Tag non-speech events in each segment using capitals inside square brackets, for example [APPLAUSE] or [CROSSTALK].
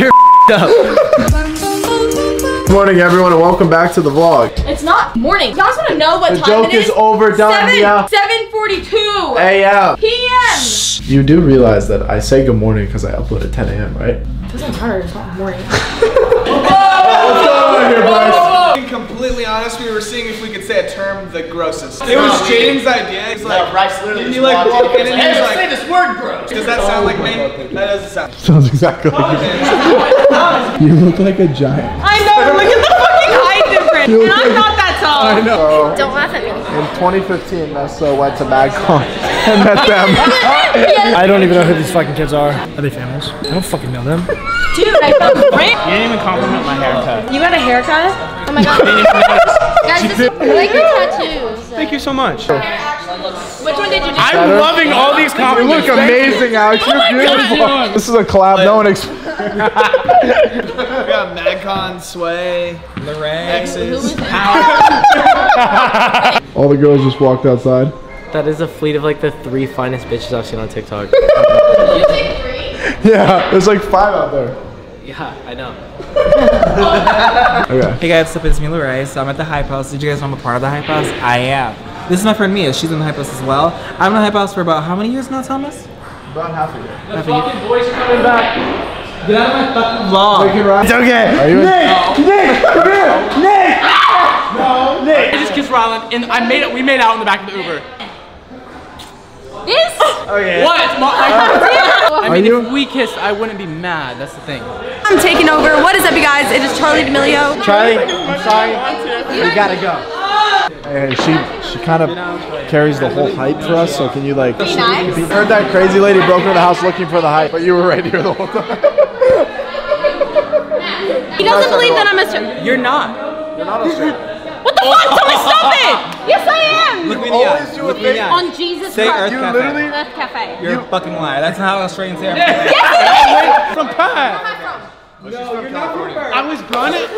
You're [LAUGHS] up. Good morning, everyone, and welcome back to the vlog. It's not morning. You guys want to know what The time joke it is? is over, done, Seven, yeah. 7:42 AM. p.m. You do realize that I say good morning because I upload at 10 a.m., right? Doesn't matter. It's not morning. [LAUGHS] What's going on here, boys? Being honest, we were seeing if we could say a term the grossest. It was James' idea. He's like, Bryce literally you like walk in and he's like, this word, gross. does that sound like me? Oh, that doesn't sound. Sounds exactly like you. [LAUGHS] Oh you look like a giant. I know. Look at the fucking height difference, and I'm not that tall. I know. Don't laugh at me. In 2015, Nessa went to MagCon [LAUGHS] and met them. [LAUGHS] I don't even know who these fucking kids are. Are they famous? I don't fucking know them. Dude, I felt [LAUGHS] great. You didn't even compliment my haircut. You got a haircut? Oh my god. [LAUGHS] Guys, this, I like your tattoos. Thank you so much. Which one did you do? I'm loving all these compliments. You look amazing, Alex. Oh You're beautiful. This is a collab. No one expected. We got MagCon, Sway, Lorraine, X's. [LAUGHS] All the girls just walked outside. That is a fleet of like the three finest bitches I've seen on TikTok. Yeah, there's like five out there. Yeah, I know. [LAUGHS] Okay. Hey guys, what's up? It's me, Lorraine. So I'm at the Hype House. Did you guys know I'm a part of the Hype House? I am. This is my friend Mia. She's in the Hype House as well. I've been in the Hype House for about how many years now, Thomas? About half a year. Half a year. boys are coming back. Get out of my fucking vlog. It's okay. Are you [LAUGHS] I just kissed Ryland, and I made it. We made out in the back of the Uber. This? Oh, what? It's my, [LAUGHS] I Are mean, you? if we kissed, I wouldn't be mad. That's the thing. I'm taking over. What is up, you guys? It is Charli D'Amelio. Charli, I'm sorry. We gotta go. Hey, she she kind of carries the whole hype for us. So can you like? Be nice. We heard that crazy lady broke into the house looking for the hype, but you were right here the whole time. He doesn't believe that I'm a stripper. You're not. You're not Australian. What the fuck? Tell me stop it! Yes, I am! Look me in the Always eye. do a Look me in the fake- eye. On Jesus Say Christ. Earth You Cafe. literally. Earth Cafe. You're a fucking liar. That's not how Australians say it. From Perth. I was born it.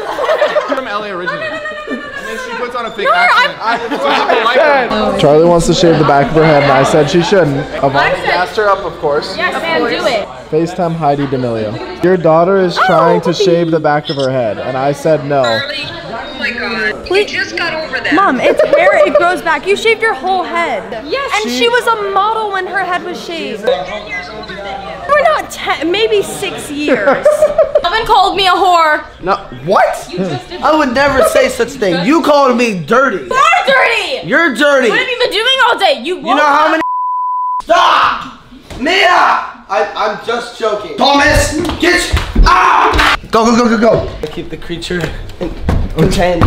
From LA originally. And then she puts on a fake accent. So like. Charli wants to shave the back of her head, and I said she shouldn't. Ivana said- gassed her up, of course. Yes, man, do it. FaceTime Heidi D'Amelio. Your daughter is trying to shave the back of her head, and I said no. Oh my god. You just got over that. Mom, it's hair, it grows back. You shaved your whole head. Yes. And she was a model when her head was shaved. We're not ten, maybe six [LAUGHS] years. Alvin called me a whore. No, what? I would never say such thing. You called me dirty. You're dirty! You're dirty. What have you been doing all day? You You know how many? Stop, Mia. I, I'm just joking. Thomas, get. Ah! Go, go, go, go, go. I keep the creature in, contained.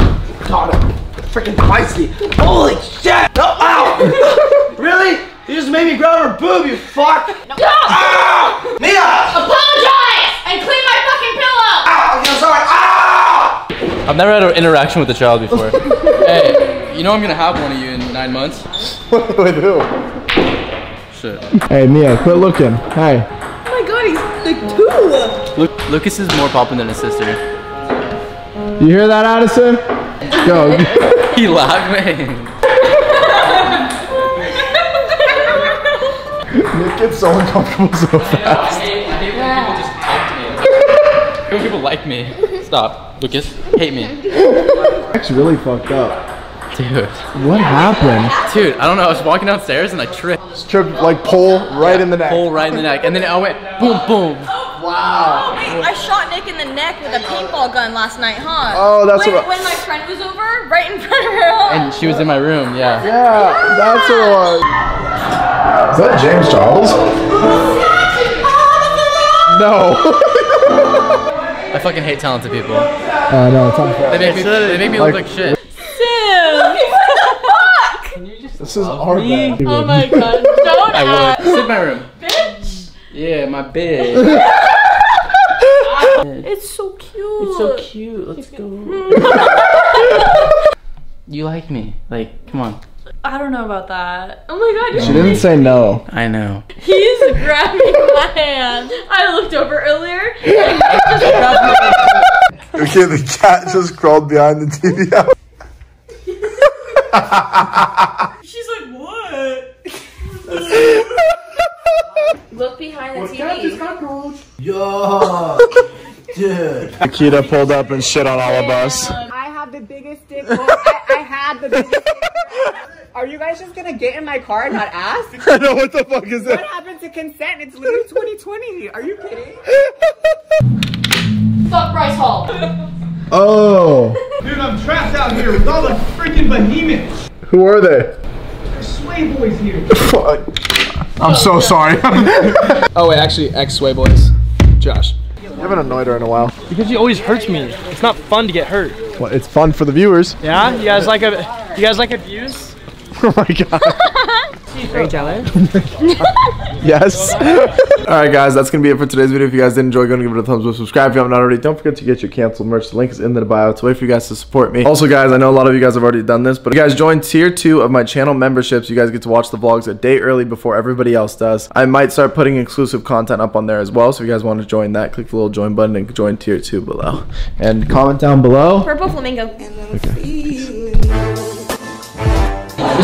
God, I'm freaking feisty. Holy shit! No, ow! [LAUGHS] really? You just made me grab her boob, you fuck! No. Ah! Mia! Apologize and clean my fucking pillow! Ah, okay, I'm sorry. Ah! I've never had an interaction with a child before. [LAUGHS] hey, you know I'm gonna have one of you in nine months. With who? Shit. Hey, Mia, quit looking. Hey. Oh my god, he's like two! Luke, Lucas is more poppin' than his sister. You hear that, Addison? Go. [LAUGHS] He laughing. Nick gets so uncomfortable so fast. [LAUGHS] When people like me. Stop. Lucas, hate me. That's really fucked up. Dude. What happened? Dude, I don't know. I was walking downstairs and I tripped. Tripped like pole right in the neck. Hole right in the neck. And then I went boom, boom. Wow. Wait, I shot Nick in the neck with a paintball gun last night, huh? Oh, that's when, what- when my friend was over, right in front of her, huh? And she was in my room, yeah. Yeah, that's what it was. Is that James Charles? No. [LAUGHS] I fucking hate talented people. Uh, no, it's unfair. They make me, they make me look Like- like shit. This is our bad. Oh my god, don't I ask. would. Sit in my room. Bitch. Yeah, my bed. [LAUGHS] It's so cute. It's so cute. Let's go. [LAUGHS] you like me. Like, come on. I don't know about that. Oh my god, She didn't say no. I know. he's grabbing my hand. I looked over earlier. and he just my [LAUGHS] Okay, the cat just crawled behind the TV. [LAUGHS] She's like, what? Look behind the TV. Yo. Akita pulled up and shit on all of us. I have the biggest dick. Well, I, I had the biggest dick. Are you guys just gonna get in my car and not ask? [LAUGHS] I know what the fuck is that? What happened to consent? It's literally 2020. Are you kidding? [LAUGHS] Fuck Bryce Hall. [LAUGHS] Oh, Dude, I'm trapped out here with all the freaking behemoths. who are they? There's sway boys here. I'm so sorry. Oh wait, actually, ex Sway Boys. Josh. You haven't annoyed her in a while. Because he always hurts me. It's not fun to get hurt. Well, it's fun for the viewers. Yeah? You guys like a you guys like abuse? [LAUGHS] Oh my god. [LAUGHS] Are you jealous? [LAUGHS] Yes. [LAUGHS] All right, guys, that's gonna be it for today's video. If you guys did enjoy, go and give it a thumbs up, subscribe if you haven't already. Don't forget to get your canceled merch. The link is in the bio. It's a way for you guys to support me. Also, guys, I know a lot of you guys have already done this, but if you guys join tier two of my channel memberships, you guys get to watch the vlogs a day early before everybody else does. I might start putting exclusive content up on there as well. So if you guys want to join that, click the little join button and join tier two below. And comment down below. Purple flamingo.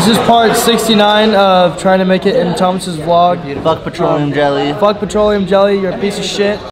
This is part 69 of trying to make it in Thomas's vlog. Fuck petroleum jelly. Fuck petroleum jelly, you're a piece of shit.